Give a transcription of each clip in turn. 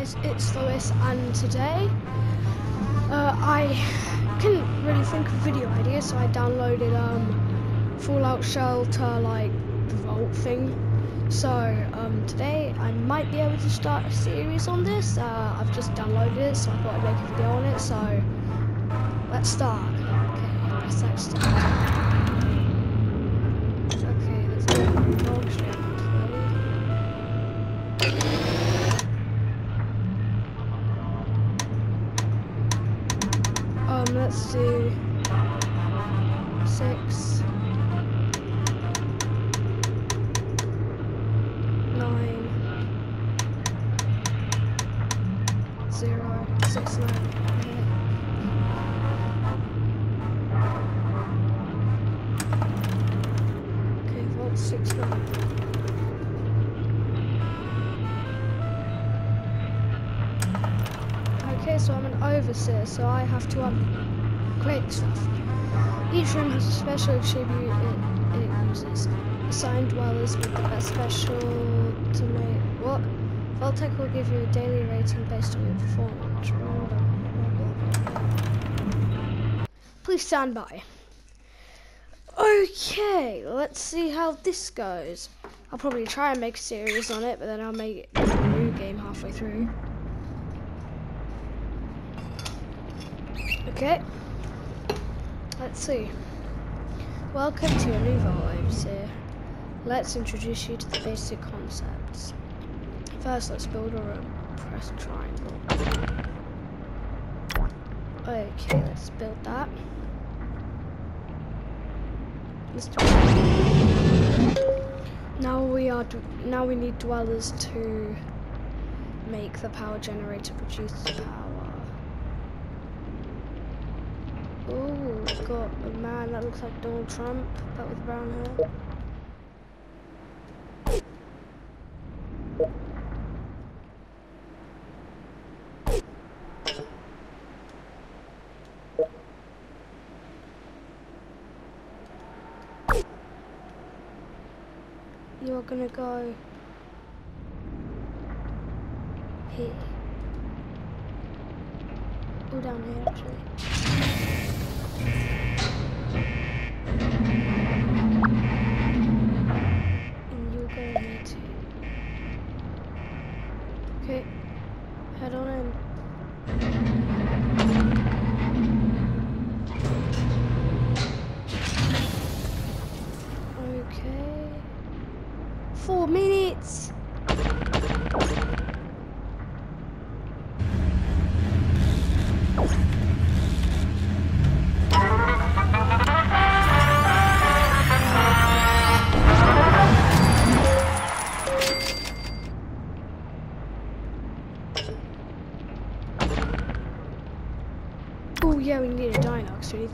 guys, it's Lewis and today. Uh, I couldn't really think of video ideas so I downloaded um, Fallout Shelter like the Vault thing. So um, today I might be able to start a series on this. Uh, I've just downloaded it so I thought I'd make a video on it. So let's start. Okay start six, nine. Okay, so I'm an overseer, so I have to upgrade stuff. Each room has a special attribute it, it uses. Assign dwellers with the best special to make what? Vault-Tec will give you a daily rating based on your performance. Please stand by. Okay, let's see how this goes. I'll probably try and make a series on it, but then I'll make a new game halfway through. Okay. Let's see. Welcome to a new Vault Overseer. Let's introduce you to the basic concepts. First, let's build a room. Press triangle. Okay, let's build that. Let's do now we are now we need dwellers to make the power generator produce power. Oh, got a man that looks like Donald Trump, but with brown hair. You're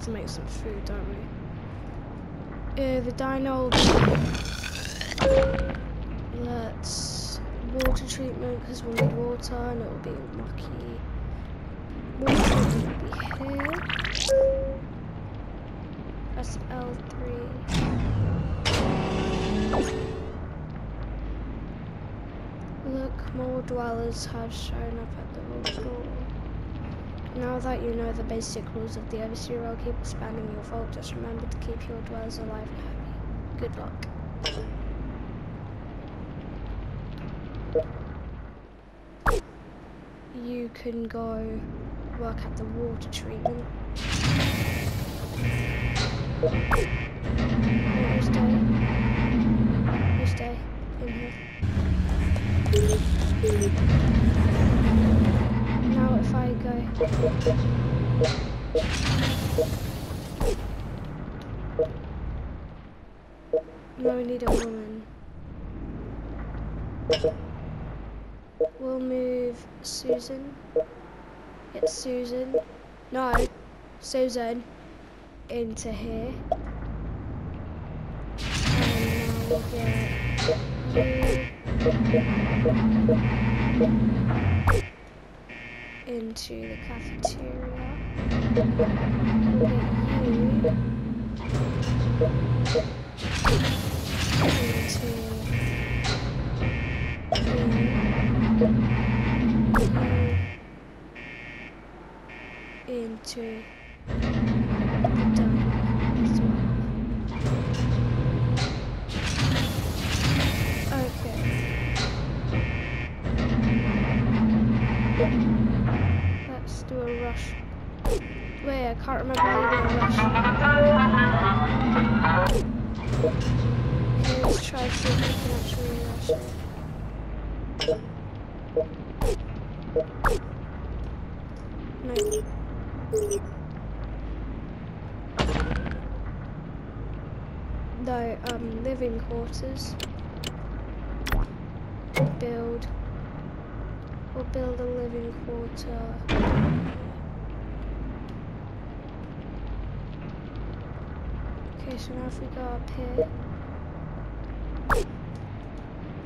to make some food, don't we? Uh, the dino. Let's water treatment because we'll need water and it will be mucky. Water will be here. Press L3. Look, more dwellers have shown up at the door. Now that you know the basic rules of the overseer role, keep expanding your vault. Just remember to keep your dwellers alive and happy. Good luck. You can go work at the water treatment. You stay. You stay in here. No, we need a woman. We'll move Susan. Get Susan. No, Susan into here. And now we'll get you into the cafeteria. Into into, Rush. Wait, I can't remember how a rush. Okay, let's try to see if can actually rush. No. No, um, living quarters. Build. We'll build a living quarter. So now if we go up here.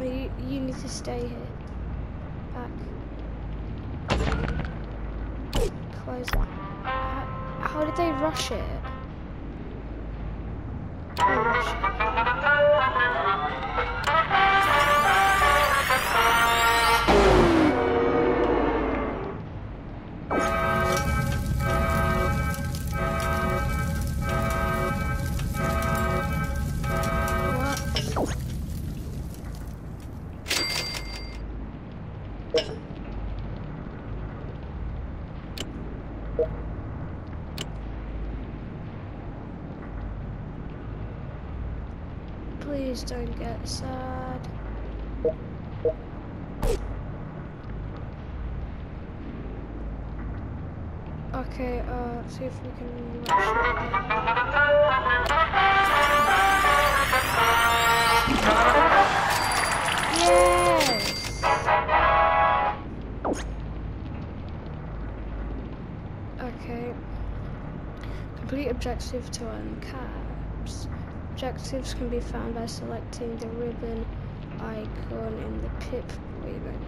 No, you, you need to stay here. Back. Close it. How, uh, how did they rush it? They rush it. Okay, uh, see if we can. Yes! Okay. Complete objective to earn caps. Objectives can be found by selecting the ribbon icon in the menu.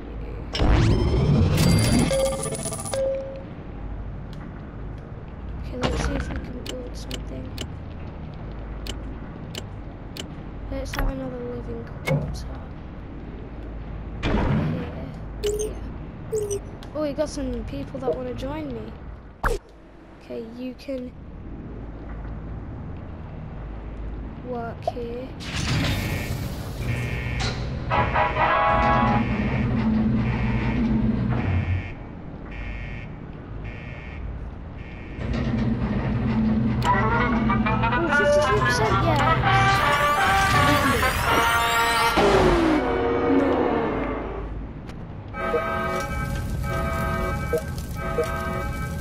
Okay, let's see if we can build something. Let's have another living quarter. Here. Here. Oh, we got some people that want to join me. Okay, you can work here. Oh, 53%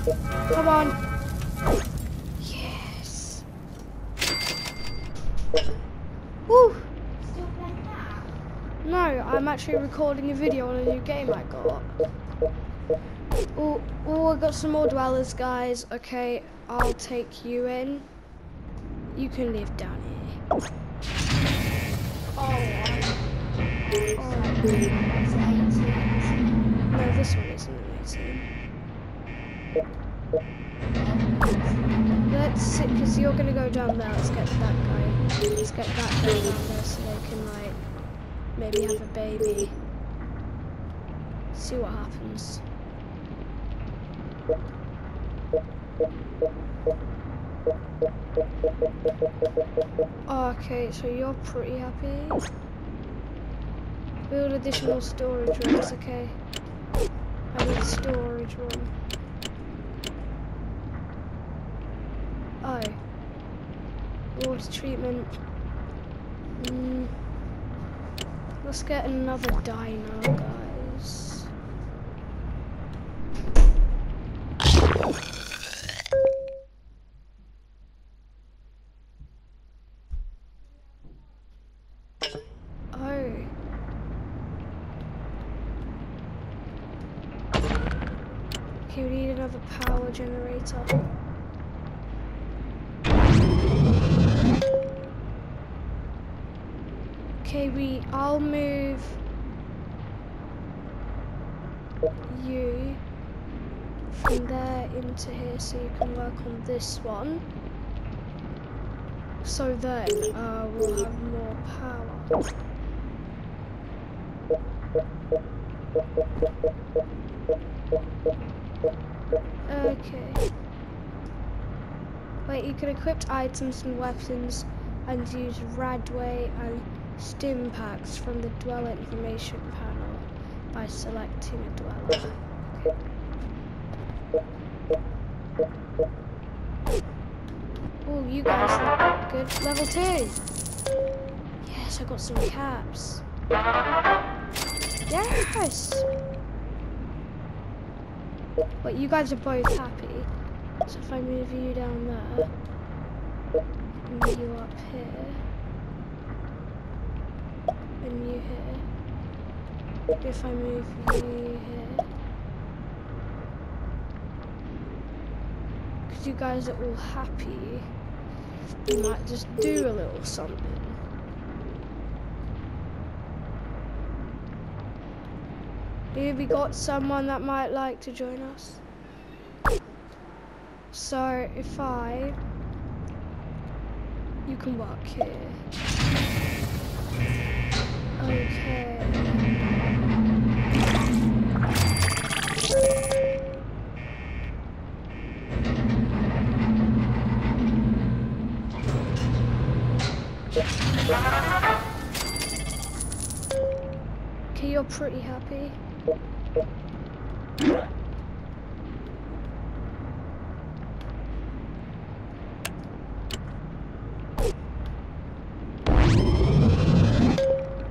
yes. Come on. Yes. Woo. No, I'm actually recording a video on a new game I got. Oh, oh, I got some more dwellers, guys. Okay, I'll take you in. You can live down here. Oh, Oh, no, this one isn't 18. Let's sit, because you're going to go down there. Let's get that guy. Let's get that down there so they can, like, maybe have a baby. See what happens. Oh, okay, so you're pretty happy. Build additional storage rooms, okay. I need storage room. Oh. Water treatment. Mm. Let's get another dino, guys. Oh. Okay, we need another power generator. Okay, we. I'll move you from into here so you can work on this one. So then uh, we'll have more power. Okay. Wait, you can equip items and weapons and use RadAway and Stimpaks from the dweller information panel by selecting a dweller. Oh, you guys look good. Level 2! Yes, I got some caps. Yes! But you guys are both happy. So if I move you down there, and you up here, and you here, if I move you here, you guys are all happy, we might just do a little something. Have we got someone that might like to join us? So if I, you can work here. Okay. You're pretty happy.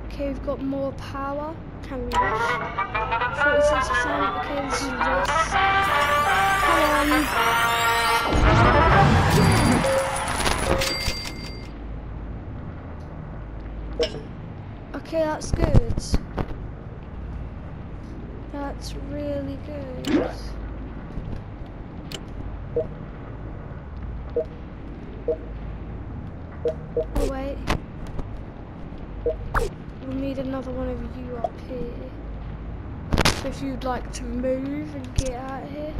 Okay, we've got more power. Can we rush? 46%. Okay, this is. Come on. Okay, that's good. That's really good. Oh wait. We need another one of you up here. So if you'd like to move and get out here.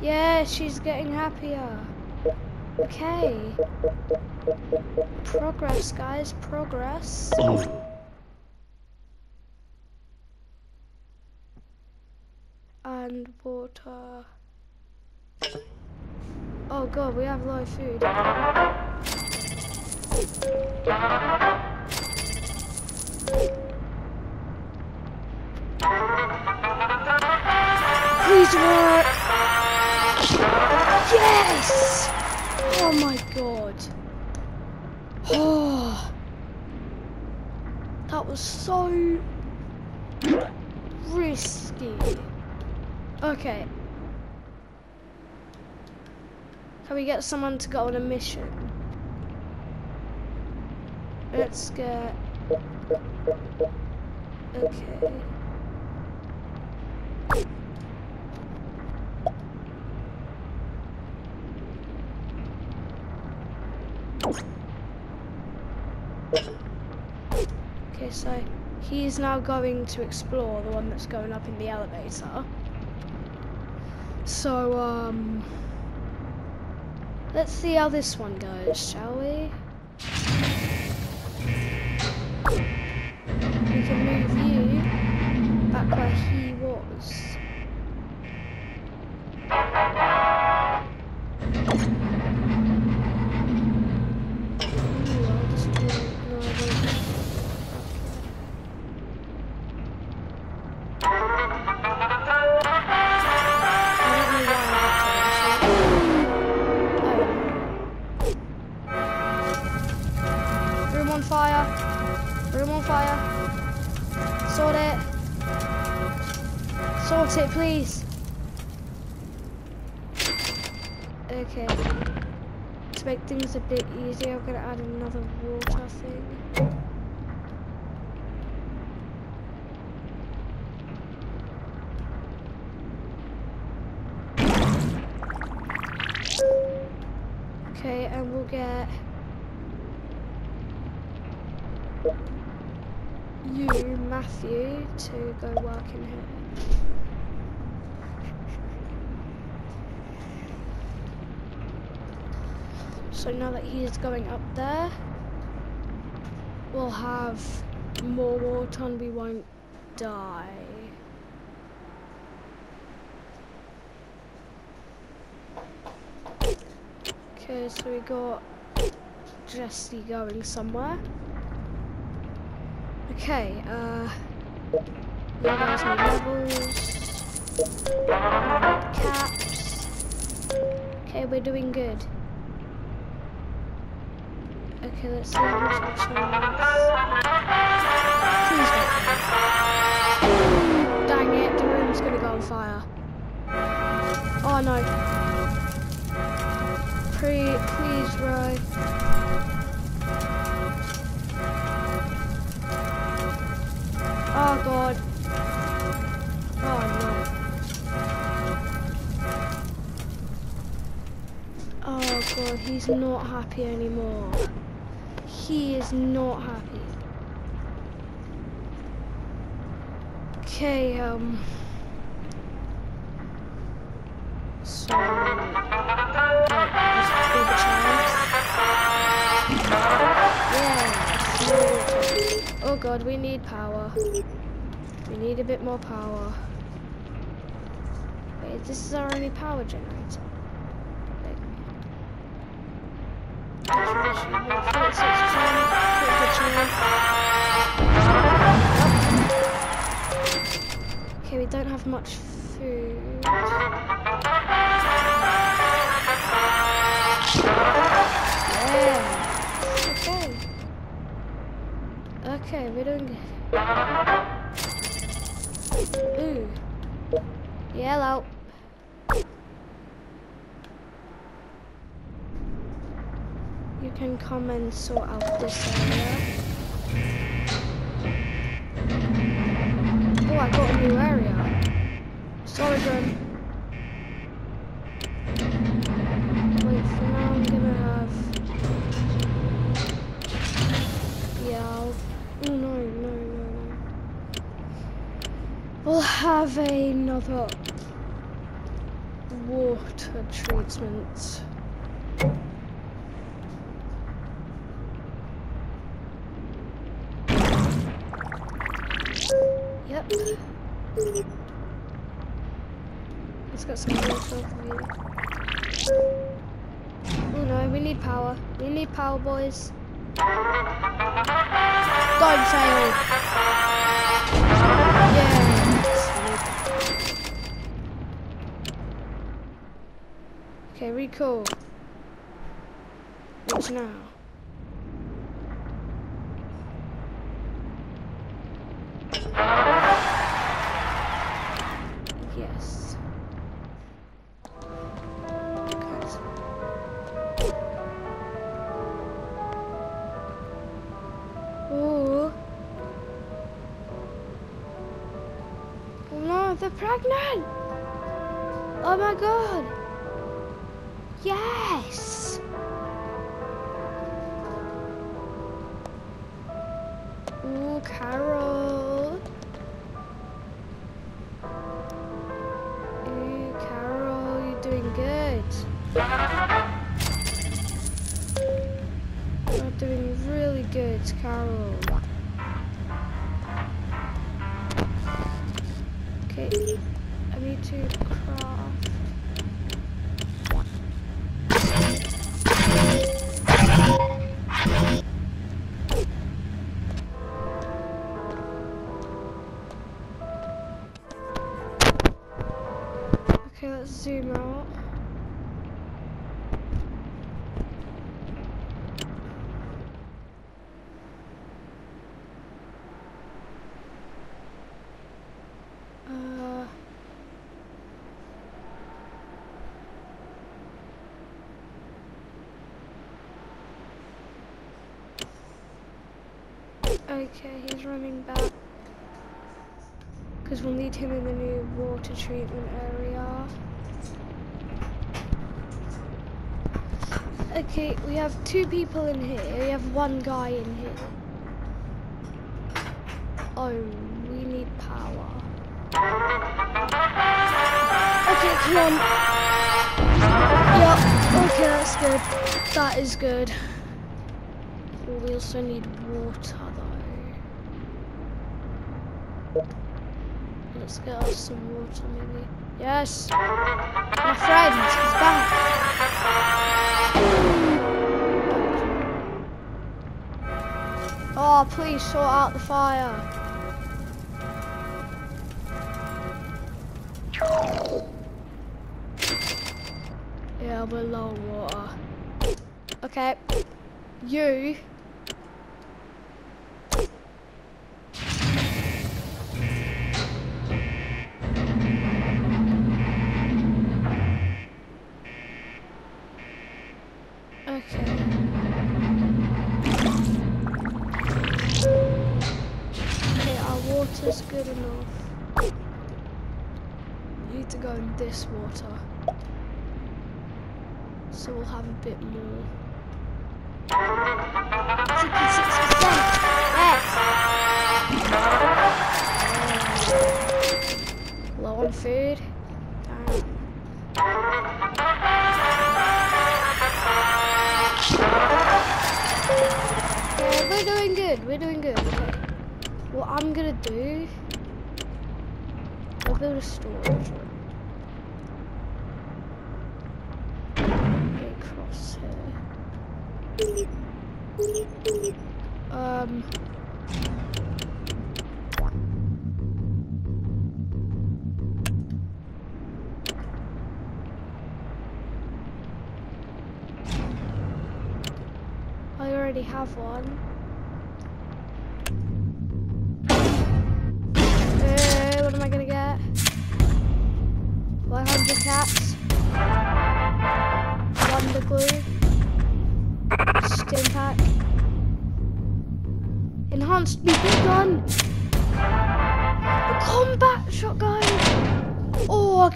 Yeah, she's getting happier. Okay. Progress, guys, progress. And water. Oh god, we have low food. Please work! Yes! Oh my god. Oh. That was so risky. Okay. Can we get someone to go on a mission? Let's get... Okay. Okay, so he's now going to explore the one that's going up in the elevator. So, um... Let's see how this one goes, shall we? Can move you back where he was. To. Oh. Um, room on fire. Room on fire. Sort it. Sort it, please. Okay. To make things a bit easier, I'm gonna add another water thing. Okay, and we'll get you, Matthew to go work in here. So now that he is going up there, we'll have more water and we won't die. Okay, so we got Jesse going somewhere. Okay, uh, there's no levels, caps. Okay, we're doing good. Okay, let's see chance. Please don't. Dang it, the room's gonna go on fire. Oh no. Pre please, Roy. Oh god. Oh no. Oh god, he's not happy anymore. He is not happy. Okay, um. So. God, we need power. We need a bit more power. Wait, this is our only power generator. Like, distribution, about 46 percent, pretty good chance. Okay, we don't have much food. Okay, we're doing good. Ooh. Yellow. You can come and sort out this area. Oh, I got a new area. Storage room. Wait, for now I'm gonna have... Yeah, I'll... Oh, no, no, no, no. We'll have another water treatment. Yep. It's got some water for you. Oh no, we need power. We need power, boys. Don't fail. Okay, recall. Which now? Yes. Ooh. Oh no, they're pregnant! Oh my god! Yes! Ooh, Carol. Ooh, Carol, you're doing good. You're doing really good, Carol. Okay, I need to okay, he's running back. Because we'll need him in the new water treatment area. Okay, we have two people in here. We have one guy in here. Oh, we need power. Okay, come on. Yeah, okay, that's good. That is good. We also need water Let's get us some water, maybe. Yes! My friend is back! Oh, please sort out the fire. Yeah, we're low water. Okay. You have a bit more. 66%! Yes! Low on food. Okay, we're doing good. We're doing good. Okay. What I'm gonna do, I'll build a storage Um. I already have one.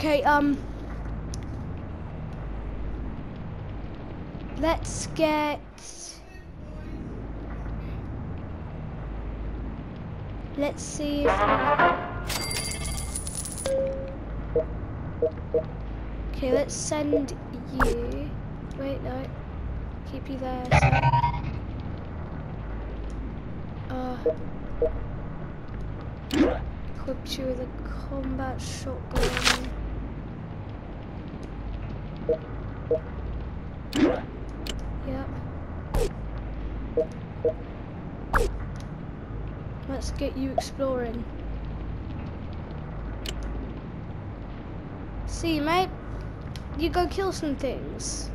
Okay. Um. Let's get. Let's see if. Okay, let's send you. Wait, no. Keep you there. so- Uh. Equip you with a combat shotgun. Yep. Let's get you exploring. See, mate, you go kill some things.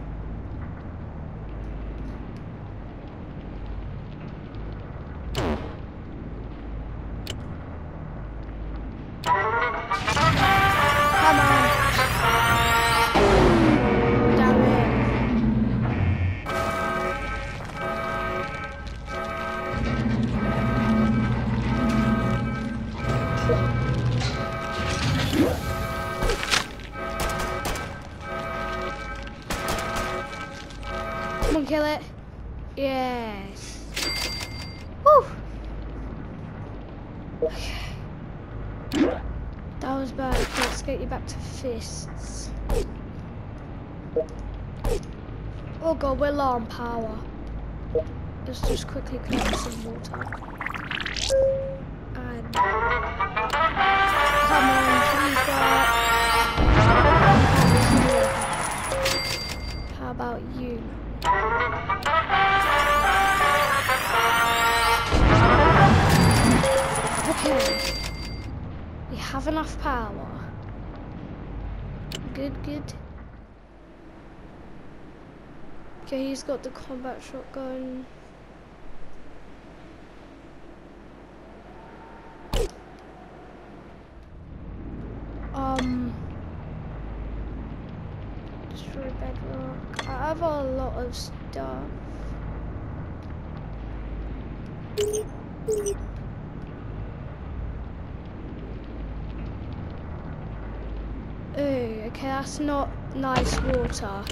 Yes. Woo! Okay. That was bad. Let's get you back to fists. Oh god, we're low on power. Let's just quickly collect some water. And come on, please God. How about you? Okay. We have enough power. Good, good. Okay, he's got the combat shotgun. Um, destroy bedrock. I have a lot of stuff. Ooh, okay, that's not nice water.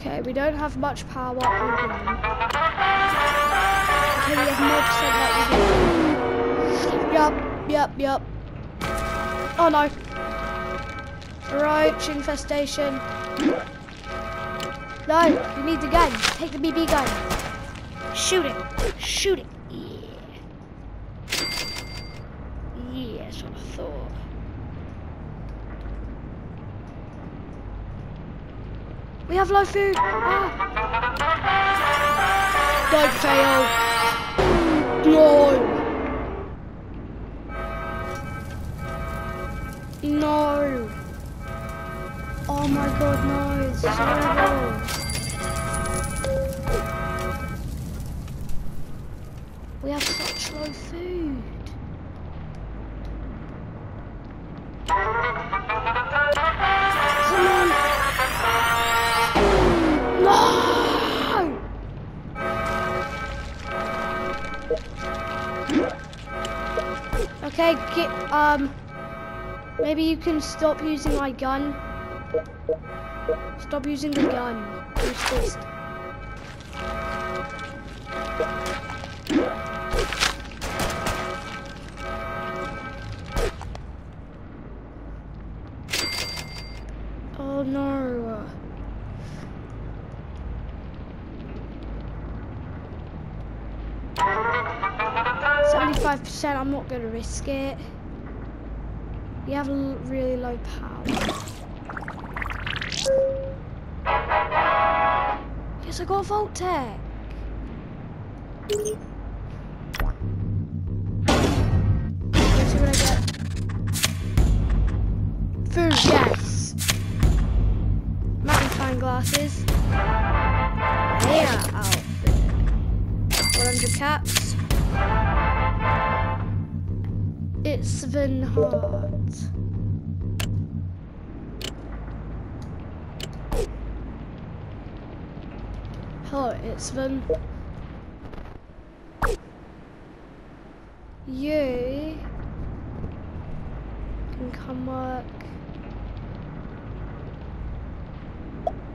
Okay, we don't have much power Okay, we have 9% Yup, yup, yup. Oh no. Roach infestation. No, you need the gun. Take the BB gun. Shoot it. Shoot it. Have low food. Ah. Don't fail. No. No. Oh my god, no. Horrible. We have such low food. Okay, get, um, maybe you can stop using my gun. Stop using the gun. Percent. I'm not gonna risk it. You have really low power. Yes, I got a Vault-Tec. Let's see what I get. Food, yes. Magnifying glasses. Yeah, outfit. 100 caps. It's Sven Hart. Hello, it's Sven. You can come work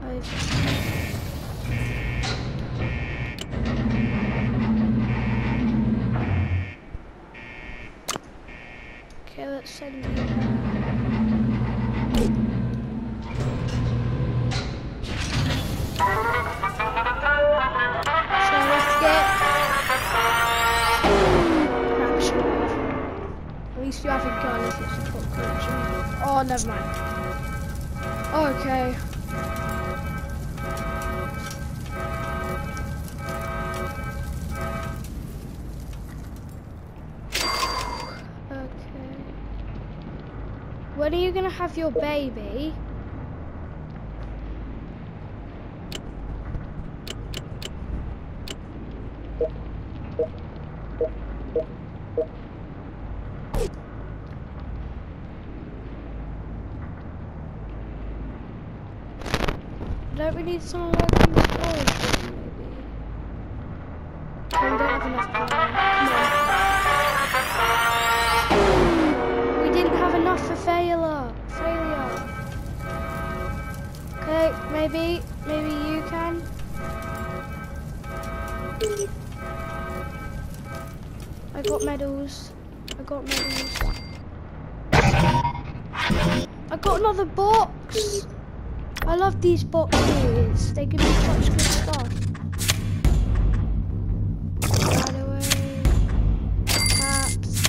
over There. So get. At least you have a gun if it's a cockroach. Oh, never mind. Okay. When are you gonna have your baby? Don't we need someone box. I love these boxes. They give me such good stuff. Caps.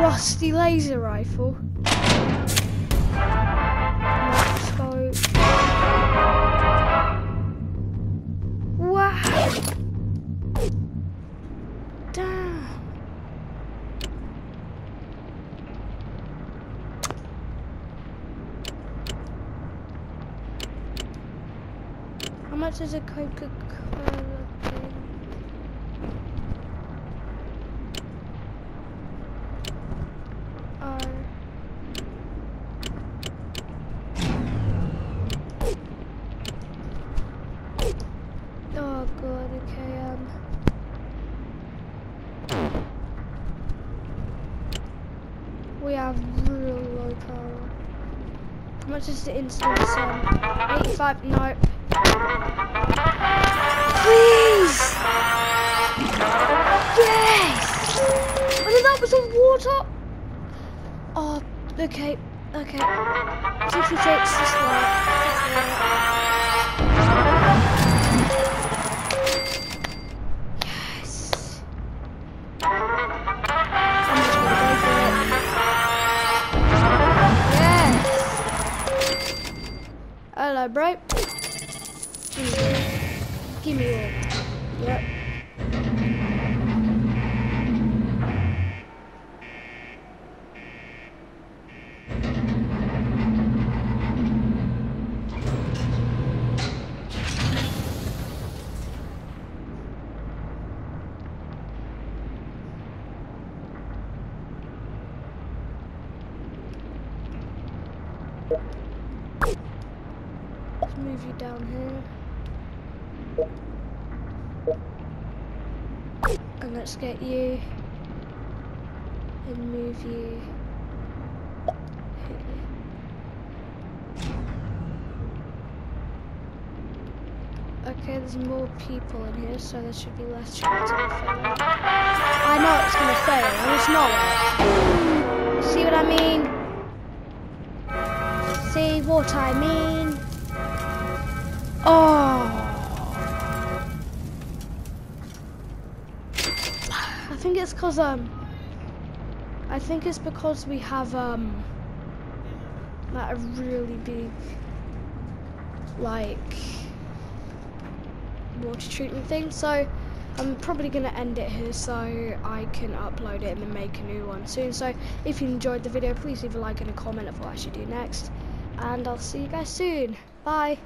Rusty laser rifle. Is a Coca-Cola thing? Oh. Oh god, okay, um. We have real low power. How much is the instant sun? 85, no. Please! Yes! I that was on water! Oh, okay, okay. 66, this Yes. Bro. Give me, all. Yep. Move you down here. And let's get you and move you. Okay, there's more people in here, so there should be less chance of failing. I know it's gonna fail, and it's not. See what I mean? See what I mean? Oh. I think it's cause um I think it's because we have um like a really big like water treatment thing. So I'm probably going to end it here so I can upload it and then make a new one soon. So if you enjoyed the video please leave a like and a comment of what I should do next. And I'll see you guys soon. Bye